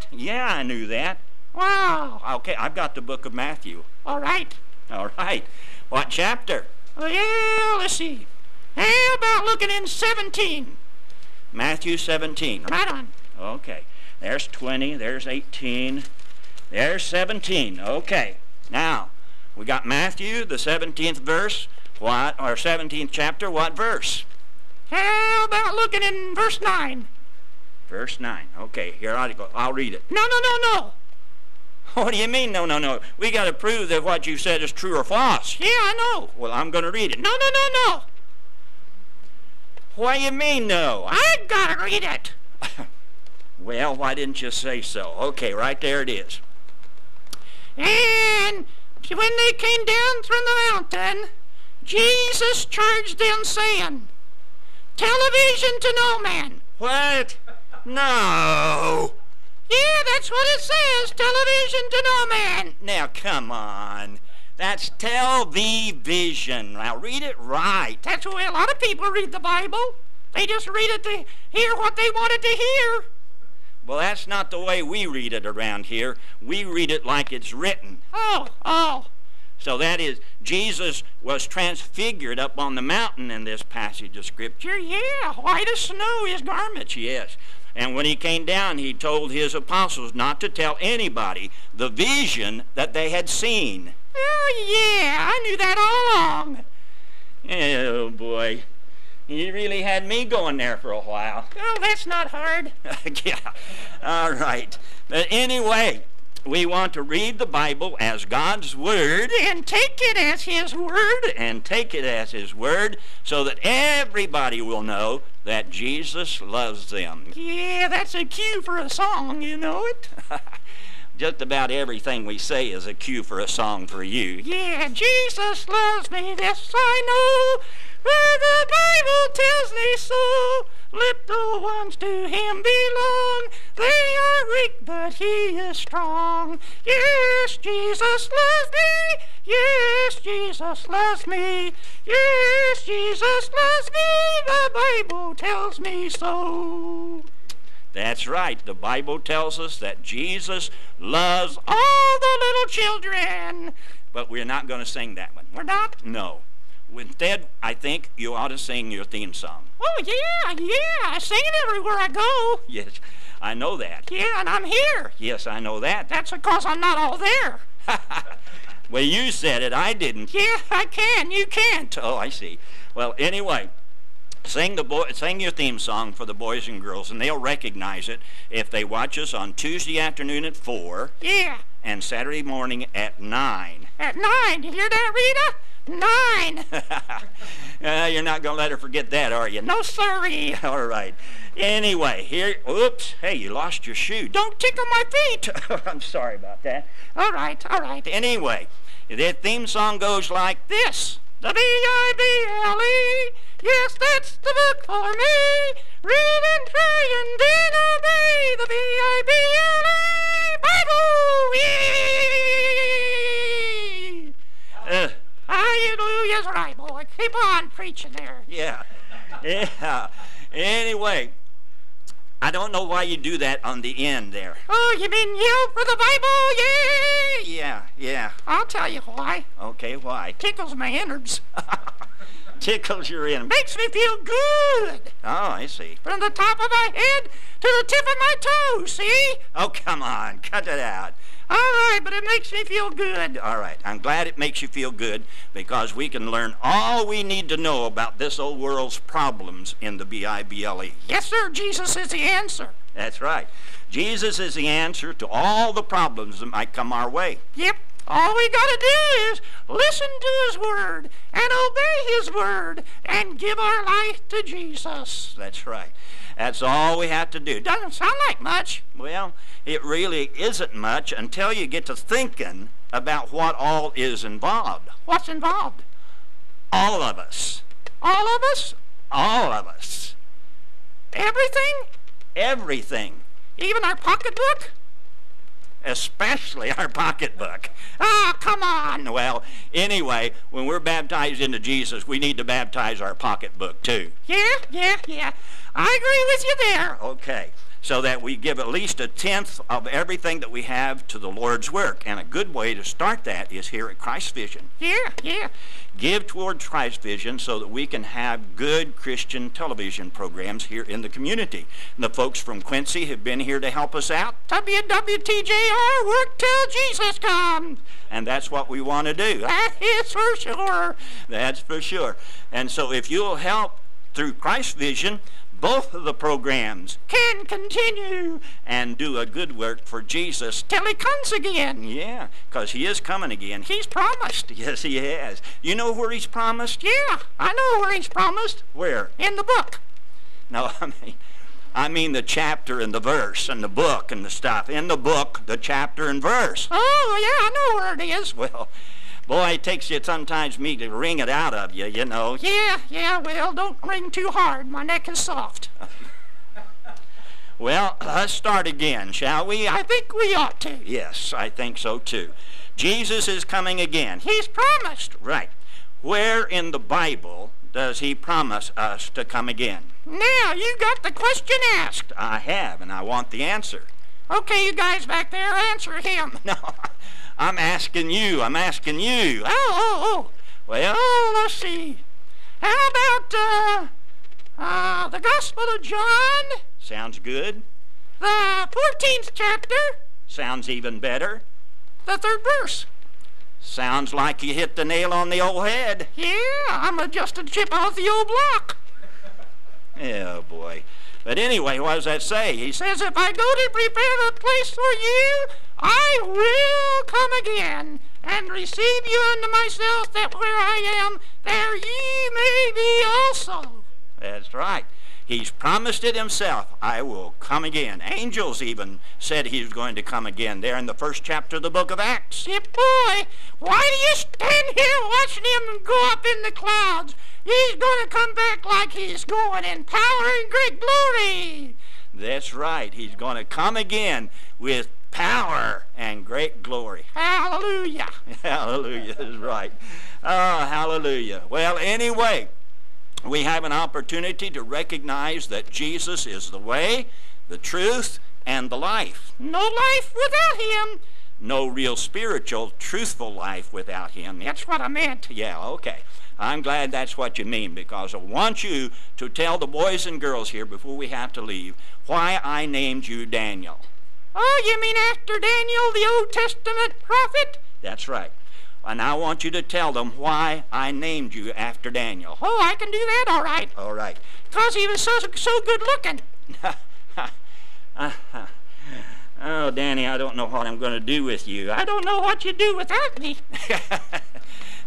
that? Yeah, I knew that. Wow. Okay, I've got the book of Matthew. All right. All right. What chapter? Well, let's see. How about looking in 17? Matthew 17. Right on. Okay. There's 20. There's 18. There's 17. Okay. Now, we got Matthew, the 17th verse. What? Or 17th chapter. What verse? How about looking in verse 9? Verse 9. Okay, here I go. I'll read it. No, no, no, no. What do you mean, no, no, no? We got to prove that what you said is true or false. Yeah, I know. Well, I'm going to read it. No, no, no, no. What do you mean, no? I gotta read it. well, why didn't you say so? Okay, right there it is. And when they came down from the mountain, Jesus charged them, saying, Television to no man. What? No. Yeah, that's what it says. Television to no man. Now, come on. That's television. Now, read it right. That's the way a lot of people read the Bible. They just read it to hear what they wanted to hear. Well, that's not the way we read it around here. We read it like it's written. Oh, oh. So that is, Jesus was transfigured up on the mountain in this passage of Scripture. Yeah, white as snow, his garments. Yes. And when he came down, he told his apostles not to tell anybody the vision that they had seen. Oh, yeah, I knew that all along. Oh, boy. You really had me going there for a while. Oh, that's not hard. yeah. All right. But anyway, we want to read the Bible as God's Word. And take it as His Word. And take it as His Word so that everybody will know that Jesus loves them. Yeah, that's a cue for a song, you know it? Just about everything we say is a cue for a song for you. Yeah, Jesus loves me, this I know, for the Bible tells me so. Little ones to him belong. They are weak, but he is strong. Yes, Jesus loves me. Yes, Jesus loves me. Yes, Jesus loves me. The Bible tells me so. That's right. The Bible tells us that Jesus loves all the little children. But we're not going to sing that one. We're not? No. Instead, I think you ought to sing your theme song. Oh, yeah, yeah. I sing it everywhere I go. Yes, I know that. Yeah, and I'm here. Yes, I know that. That's because I'm not all there. well, you said it. I didn't. Yeah, I can. You can't. Oh, I see. Well, anyway, sing the boy, sing your theme song for the boys and girls, and they'll recognize it if they watch us on Tuesday afternoon at four. Yeah. And Saturday morning at nine. At nine. You hear that, Rita? Nine. uh, you're not going to let her forget that, are you? No, sorry. All right. Anyway, here. Oops. Hey, you lost your shoe. Don't tickle my feet. I'm sorry about that. All right. All right. Anyway, the theme song goes like this. The B-I-B-L-E. Yes, that's the book for me. Read and try and then preaching there. Yeah. Yeah. Anyway, I don't know why you do that on the end there. Oh, you mean you for the Bible? Yay! Yeah, yeah. I'll tell you why. Okay, why? Tickles my innards. Tickles your innards. Makes me feel good. Oh, I see. From the top of my head to the tip of my toe, see? Oh, come on. Cut it out. All right, but it makes me feel good. All right. I'm glad it makes you feel good because we can learn all we need to know about this old world's problems in the B-I-B-L-E. Yes, sir. Jesus is the answer. That's right. Jesus is the answer to all the problems that might come our way. Yep. All we got to do is listen to His Word and obey His Word and give our life to Jesus. That's right. That's all we have to do. Doesn't sound like much. Well, it really isn't much until you get to thinking about what all is involved. What's involved? All of us. All of us? All of us. Everything? Everything. Even our pocketbook? Especially our pocketbook. Ah, oh, come on. Well, anyway, when we're baptized into Jesus, we need to baptize our pocketbook too. Yeah, yeah, yeah. I agree with you there. Okay. so that we give at least a tenth of everything that we have to the Lord's work. And a good way to start that is here at Christvision. Yeah, yeah. Give toward Christvision so that we can have good Christian television programs here in the community. And the folks from Quincy have been here to help us out. WTJR, work till Jesus comes. And that's what we want to do. That is for sure. That's for sure. And so if you'll help through Christvision, both of the programs Can continue and do a good work for Jesus. till he comes again. Yeah, because he is coming again. He's promised. Yes, he has. You know where he's promised? Yeah, I know where he's promised. Where? In the book. No, I mean, I mean the chapter and the verse and the book and the stuff. In the book, the chapter and verse. Oh, yeah, I know where it is. Well, boy, it takes you sometimes me to wring it out of you, you know. Yeah, yeah, well, don't ring too hard. My neck is soft. Well, let's start again, shall we? I think we ought to. yes, I think so too. Jesus is coming again. He's promised. Right. Where in the Bible does he promise us to come again? Now, you got the question asked. I have, and I want the answer. Okay, you guys back there, answer him. No, I'm asking you. I'm asking you. Oh, oh, oh. Well, let's see. How about, uh, uh, the Gospel of John, sounds good. the 14th chapter, Sounds even better. the third verse? Sounds like you hit the nail on the old head. Yeah, I'm adjusting chip off the old block. Oh, boy. But anyway, what does that say? He Says, if I go to prepare a place for you, I will come again and receive you unto myself, that where I am, there ye may be also. That's right. He's promised it himself. I will come again. Angels even said he was going to come again there in the first chapter of the book of Acts. Say, boy, why do you stand here watching him go up in the clouds? He's going to come back like he's going in power and great glory. That's right. He's going to come again with power and great glory. Hallelujah. hallelujah is right. Oh, hallelujah. Well, anyway, we have an opportunity to recognize that Jesus is the way, the truth, and the life. No life without him. No real spiritual, truthful life without Him. That's what I meant. Yeah, okay. I'm glad that's what you mean because I want you to tell the boys and girls here before we have to leave why I named you Daniel. Oh, you mean after Daniel, the Old Testament prophet? That's right. And I want you to tell them why I named you after Daniel. Oh, I can do that all right. All right. Because he was so, so good looking. oh, Danny, I don't know what I'm going to do with you. I don't know what you'd do without me.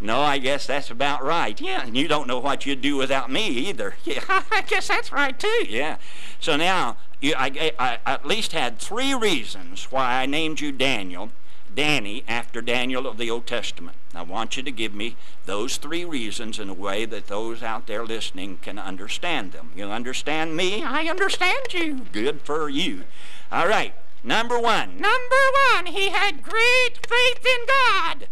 no, I guess that's about right. Yeah, and you don't know what you'd do without me either. Yeah. I guess that's right, too. Yeah. So now, you, I, I, I at least had three reasons why I named you Daniel, Danny, after Daniel of the Old Testament. I want you to give me those three reasons in a way that those out there listening can understand them. You understand me? I understand you. Good for you. All right. Number one. Number one, he had great faith in God.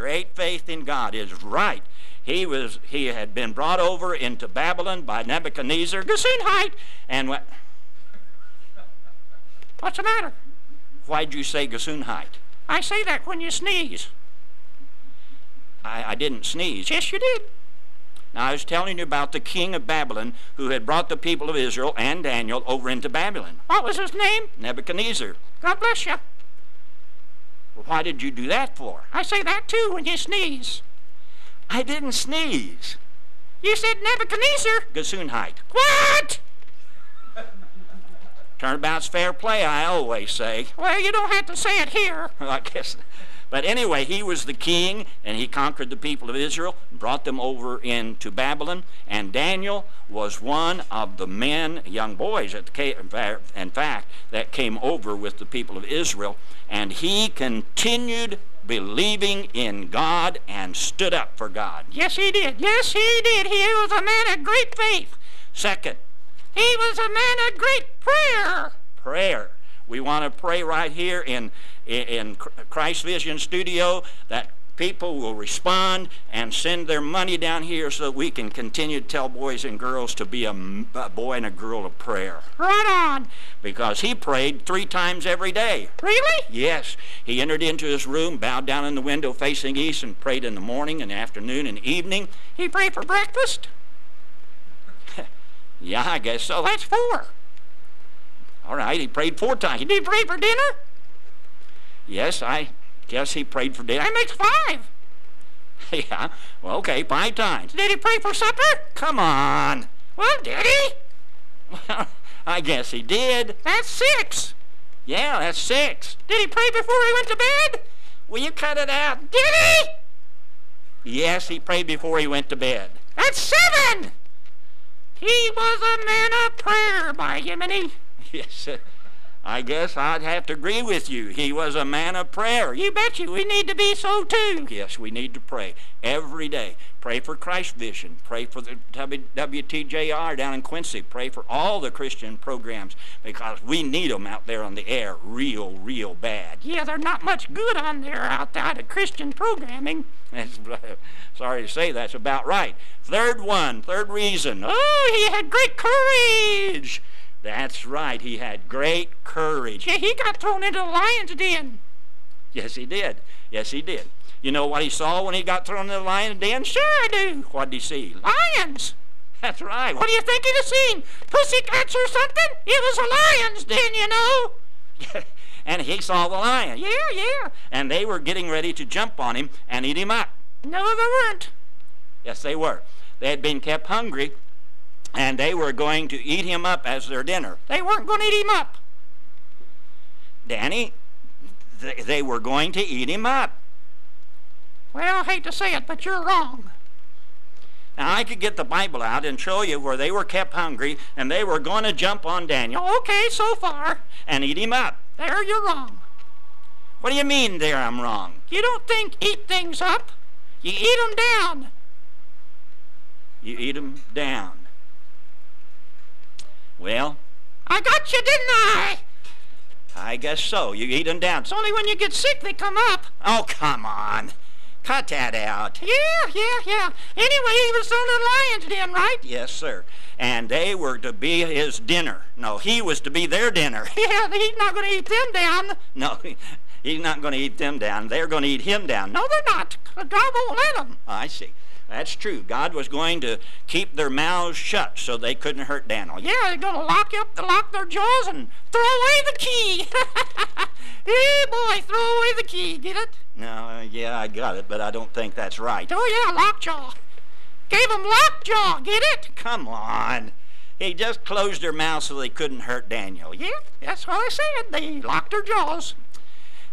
Great faith in God is right. He was he had been brought over into Babylon by Nebuchadnezzar. Gesundheit. And what What's the matter? why'd you say Gesundheit? I say that when you sneeze. I, I didn't sneeze. Yes, you did. Now I was telling you about the king of Babylon who had brought the people of Israel and Daniel over into Babylon. What was his name? Nebuchadnezzar. God bless you. Well, why did you do that for? I say that too when you sneeze. I didn't sneeze. You said Nebuchadnezzar. Gesundheit. What? Turnabout's fair play, I always say. Well, you don't have to say it here. I guess. But anyway, he was the king, and he conquered the people of Israel, brought them over into Babylon. And Daniel was one of the men, young boys, in fact, that came over with the people of Israel. And he continued believing in God and stood up for God. Yes, he did. Yes, he did. He was a man of great faith. Second, He was a man of great prayer. prayer. We want to pray right here in in Christvision Studio that people will respond and send their money down here so that we can continue to tell boys and girls to be a, a boy and a girl of prayer. Right on. Because he prayed three times every day. Really? Yes. He entered into his room, bowed down in the window facing east, and prayed in the morning and afternoon and evening. He prayed for breakfast? yeah, I guess so. That's four. All right, he prayed four times. Did he pray for dinner? Yes, I guess he prayed for dinner. That makes five. yeah, well, okay, five times. Did he pray for supper? Come on. Well, did he? Well, I guess he did. That's six. Yeah, that's six. Did he pray before he went to bed? Will you cut it out? Did he? Yes, he prayed before he went to bed. That's seven. He was a man of prayer, by Yemeni. Yes, uh, I guess I'd have to agree with you. He was a man of prayer. You bet you. We need to be so too. Yes, we need to pray every day. Pray for Christvision. Pray for the WTJR down in Quincy. Pray for all the Christian programs because we need them out there on the air real, real bad. Yeah, they're not much good on there outside of Christian programming. sorry to say that's about right. Third one, third reason. Oh, he had great courage. That's right. He had great courage. Yeah, he got thrown into the lion's den. Yes, he did. Yes, he did. You know what he saw when he got thrown into the lion's den? Sure, I do. What did he see? Lions. That's right. What do you think he'd have seen? Pussycats or something? It was a lion's den, you know. and he saw the lion. Yeah, yeah. And they were getting ready to jump on him and eat him up. No, they weren't. Yes, they were. They had been kept hungry and they were going to eat him up as their dinner. They weren't going to eat him up. Danny, th- they were going to eat him up. Well, I hate to say it, but you're wrong. Now, I could get the Bible out and show you where they were kept hungry and they were going to jump on Daniel. Okay, so far. And eat him up. There, you're wrong. What do you mean, there, I'm wrong? You don't think eat things up. You eat them down. You eat them down. Well? I got you, didn't I? I guess so. You eat them down. It's only when you get sick they come up. Oh, come on. Cut that out. Yeah, yeah, yeah. Anyway, he was thrown in the lion's den, right? Yes, sir. And they were to be his dinner. No, he was to be their dinner. Yeah, he's not going to eat them down. No, he's not going to eat them down. They're going to eat him down. No, they're not. God won't let them. I see. That's true. God was going to keep their mouths shut so they couldn't hurt Daniel. Yeah, they're going to lock up, lock their jaws and throw away the key. hey, boy, throw away the key. Get it? No, uh, yeah, I got it, but I don't think that's right. Oh, yeah, lockjaw. Gave them lockjaw. Get it? Come on. He just closed their mouths so they couldn't hurt Daniel. Yeah, that's what I said. They locked their jaws.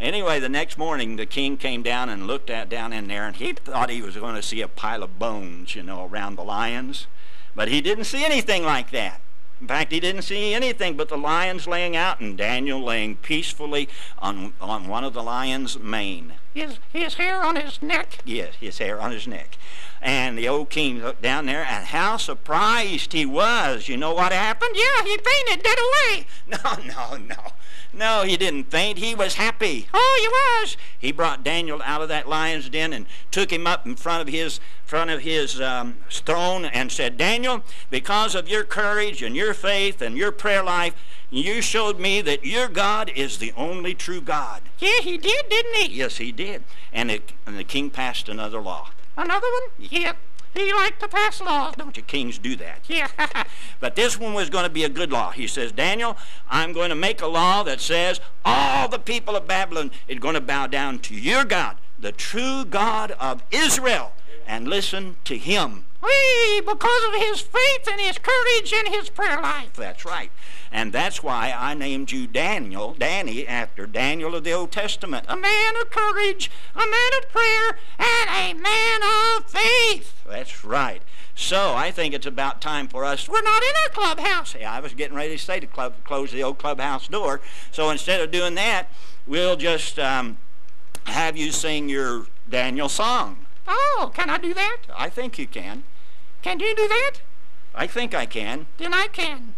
Anyway, the next morning, the king came down and looked at down in there, and he thought he was going to see a pile of bones, you know, around the lions. But he didn't see anything like that. In fact, he didn't see anything but the lions laying out and Daniel laying peacefully on, on one of the lions' mane. His, his hair on his neck? Yes, his hair on his neck. And the old king looked down there, and how surprised he was. You know what happened? Yeah, he fainted dead away. No, no, no. No, he didn't faint. He was happy. Oh, he was. He brought Daniel out of that lion's den and took him up in front of his front of his um, throne and said, Daniel, because of your courage and your faith and your prayer life, you showed me that your God is the only true God. Yeah, he did, didn't he? Yes, he did. And, it, and the king passed another law. Another one? Yeah. He liked to pass laws. Don't you kings do that? Yeah. but this one was going to be a good law. He says, Daniel, I'm going to make a law that says all the people of Babylon is going to bow down to your God, the true God of Israel, and listen to him. Whee, because of his faith and his courage and his prayer life. That's right. And that's why I named you Daniel, Danny, after Daniel of the Old Testament. A man of courage, a man of prayer, and a man of faith. So I think it's about time for us. We're not in our clubhouse. Yeah, I was getting ready to say to club, close the old clubhouse door. So instead of doing that, we'll just um, have you sing your Daniel song. Oh, can I do that? I think you can. Can you do that? I think I can. Then I can.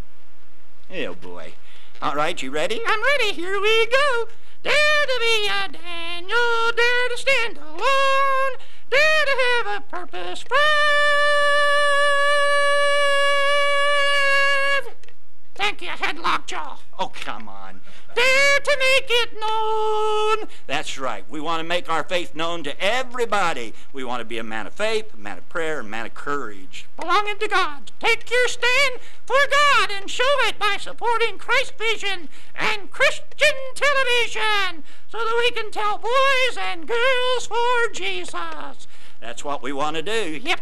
Oh boy. All right, you ready? I'm ready. Here we go. Dare to be a Daniel, dare to stand alone. Oh, come on. Dare to make it known. That's right. We want to make our faith known to everybody. We want to be a man of faith, a man of prayer, a man of courage. Belonging to God. Take your stand for God and show it by supporting Christvision and Christian television so that we can tell boys and girls for Jesus. That's what we want to do. Yep.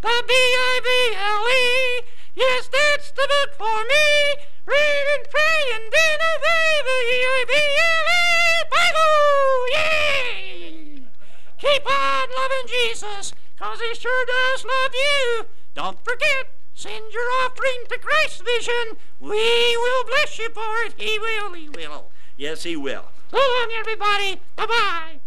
The B-I-B-L-E. Yes, that's the book for me. Read and pray and then obey the B-I-B-L-E Bible. Yay! Keep on loving Jesus, cause he sure does love you. Don't forget, send your offering to Christvision. We will bless you for it. He will, he will. Yes, he will. So long, everybody. Bye-bye.